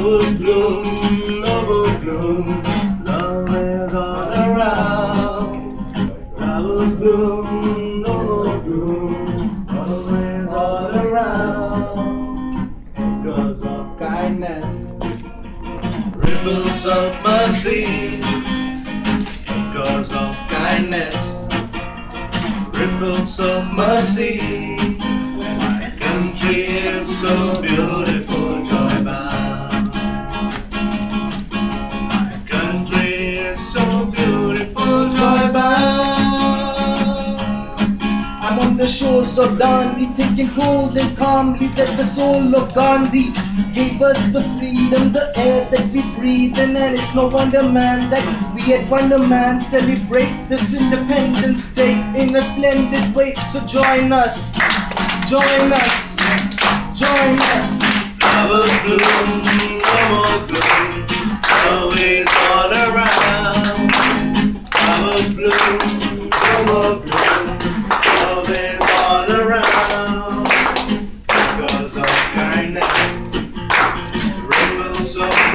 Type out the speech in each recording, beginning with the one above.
bloom, love will bloom, love is all around. Flowers bloom, love will bloom, love is all around. Because of kindness, ripples of mercy. Because of kindness, ripples of mercy. My country is so beautiful, the shores of Dandi, thinking cold and calmly that the soul of Gandhi gave us the freedom, the air that we breathe, in, and it's no wonder, man, that we at Wonder Man celebrate this Independence Day in a splendid way. So join us, join us, join us.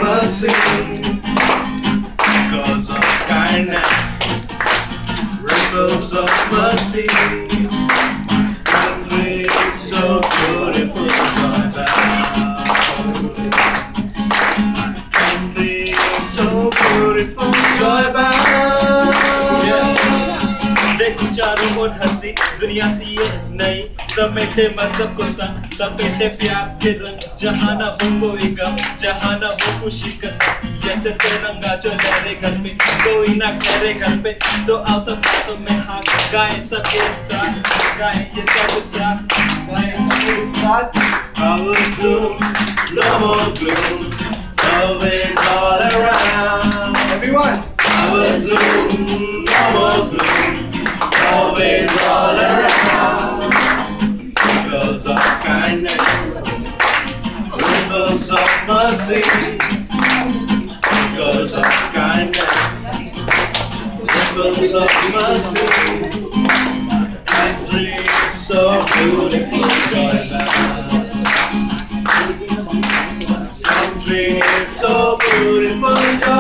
mercy. Because of kindness, ripples of mercy. Country is so beautiful, joy bound. Country is so beautiful, joy bound. देखो चारों ओर हंसी दुनिया सी ये नई समेटे मजहब को संग लपेटे प्यार के रंग जहाँ न हो कोई गम जहाँ न हो खुशी का जैसे तिरंगा जो लहरे घर पे कोई ना ठहरे घर पे। तो आओ सब बातों में हाथ गाए सबके साथ गाए ये सब साथ। गाए सबके साथ। Flowers bloom, no more gloom, love is all around. Everyone, Flowers bloom, shows of mercy, girls of kindness, ripples of mercy, and dreams so beautiful, joyland. Country so beautiful, joyland.